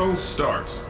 battle starts.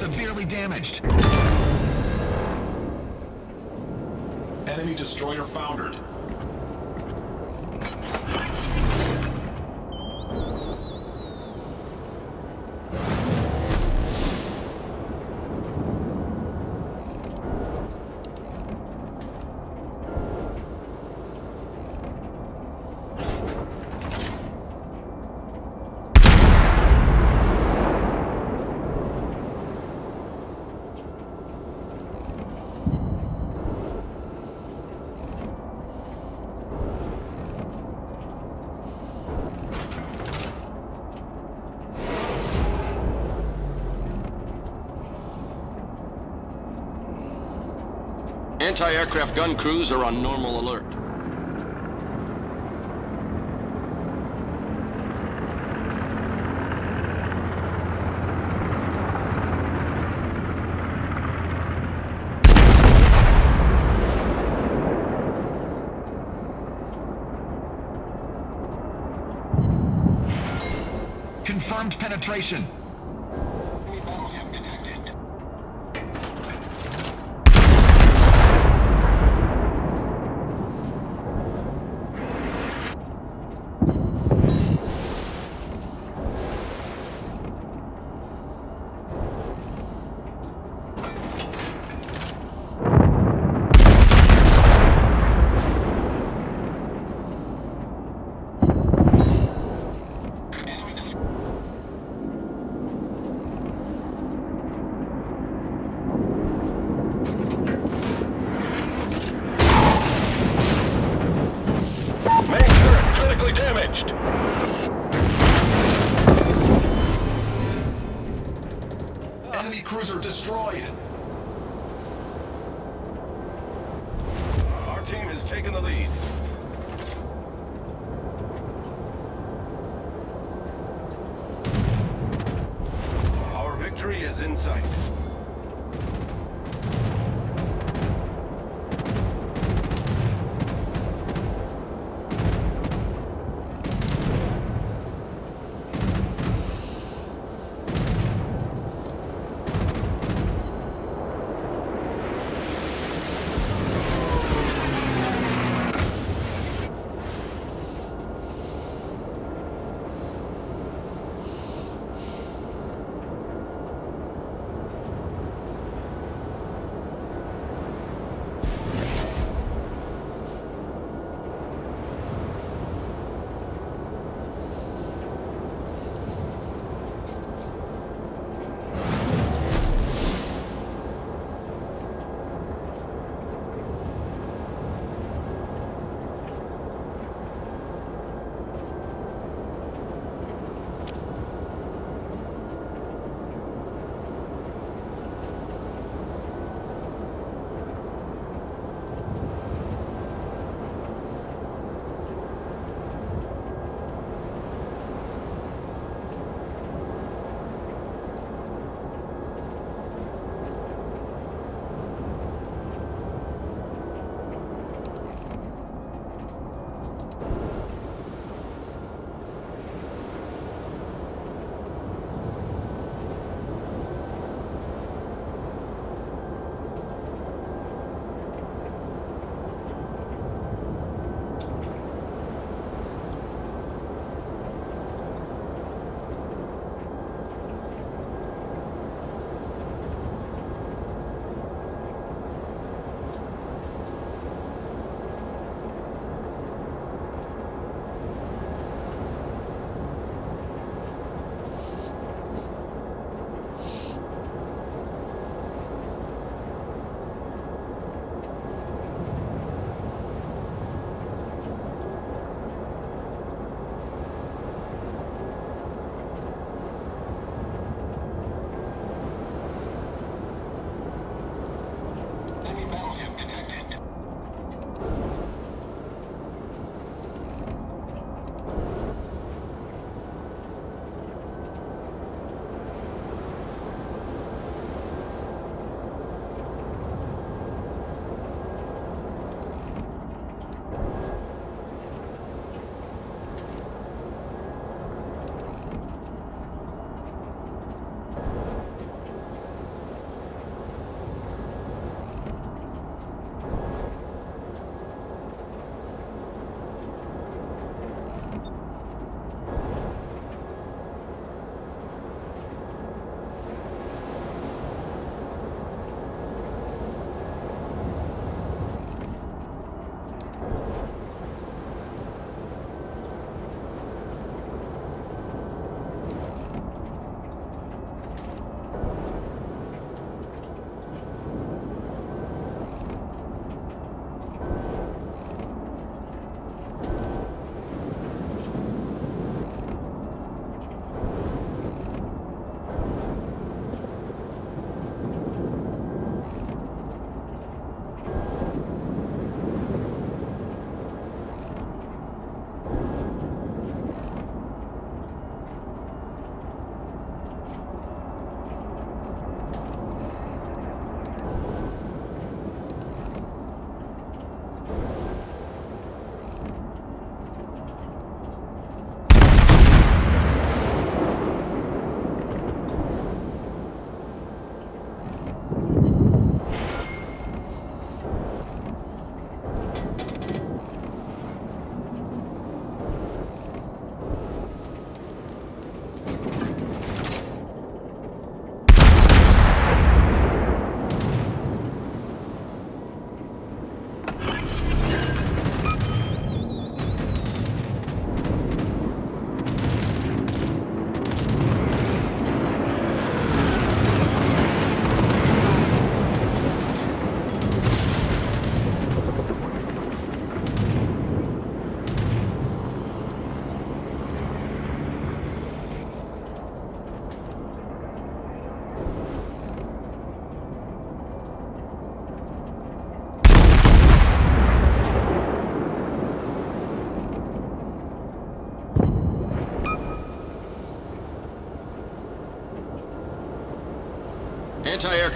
Severely damaged. Enemy destroyer foundered. Anti-aircraft gun crews are on normal alert. Confirmed penetration. Is.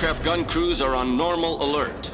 aircraft gun crews are on normal alert.